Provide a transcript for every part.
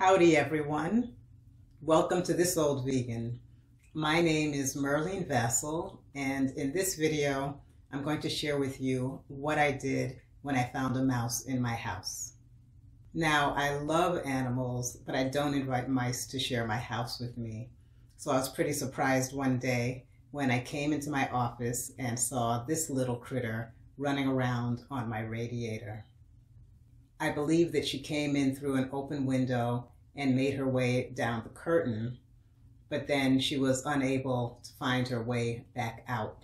Howdy everyone. Welcome to This Old Vegan. My name is Merlene Vassall and in this video I'm going to share with you what I did when I found a mouse in my house. Now I love animals but I don't invite mice to share my house with me. So I was pretty surprised one day when I came into my office and saw this little critter running around on my radiator. I believe that she came in through an open window and made her way down the curtain, but then she was unable to find her way back out.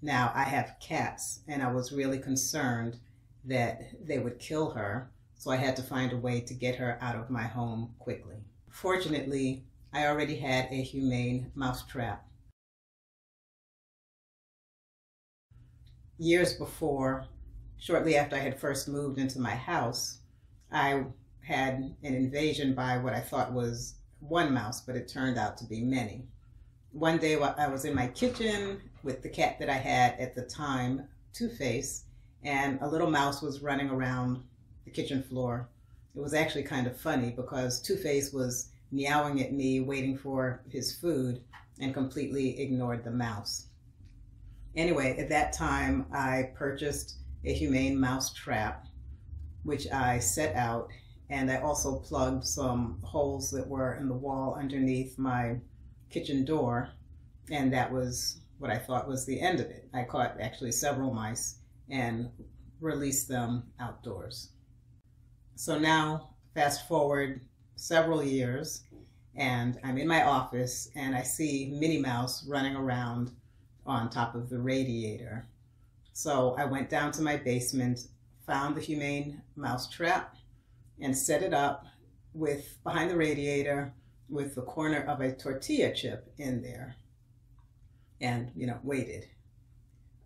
Now, I have cats, and I was really concerned that they would kill her, so I had to find a way to get her out of my home quickly. Fortunately, I already had a humane mousetrap. Years before, shortly after I had first moved into my house, I had an invasion by what I thought was one mouse, but it turned out to be many. One day while I was in my kitchen with the cat that I had at the time, Two Face, and a little mouse was running around the kitchen floor. It was actually kind of funny because Two Face was meowing at me, waiting for his food, and completely ignored the mouse. Anyway, at that time, I purchased a humane mouse trap, which I set out. And I also plugged some holes that were in the wall underneath my kitchen door. And that was what I thought was the end of it. I caught actually several mice and released them outdoors. So now, fast forward several years, and I'm in my office and I see Minnie Mouse running around on top of the radiator. So I went down to my basement, found the humane mouse trap, and set it up with behind the radiator with the corner of a tortilla chip in there. And you know waited.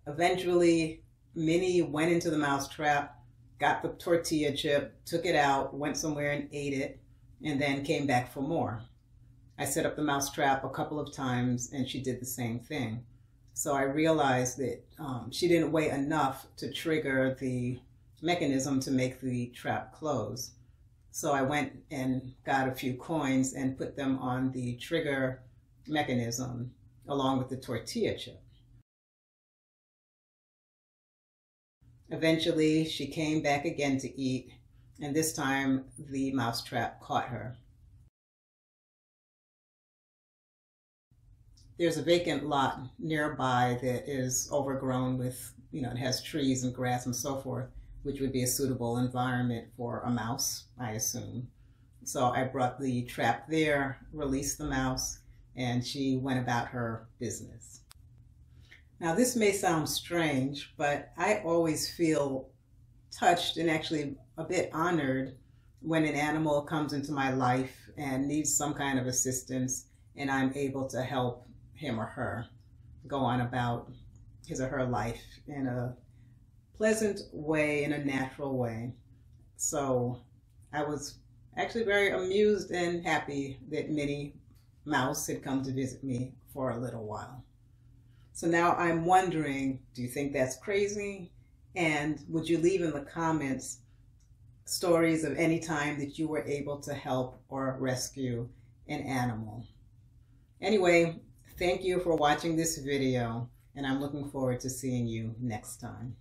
Eventually minnie went into the mouse trap got the tortilla chip took it out went somewhere and ate it and then came back for more. I set up the mouse trap a couple of times and she did the same thing so I realized that um, she didn't weigh enough to trigger the mechanism to make the trap close. So I went and got a few coins and put them on the trigger mechanism along with the tortilla chip. Eventually, she came back again to eat, and this time the mousetrap caught her. There's a vacant lot nearby that is overgrown with, you know, it has trees and grass and so forth, which would be a suitable environment for a mouse, I assume. So I brought the trap there, released the mouse, and she went about her business. Now, this may sound strange, but I always feel touched and actually a bit honored when an animal comes into my life and needs some kind of assistance and I'm able to help him or her go on about his or her life in a pleasant way, in a natural way. So I was actually very amused and happy that Minnie Mouse had come to visit me for a little while. So now I'm wondering, do you think that's crazy? And would you leave in the comments stories of any time that you were able to help or rescue an animal? Anyway, Thank you for watching this video, and I'm looking forward to seeing you next time.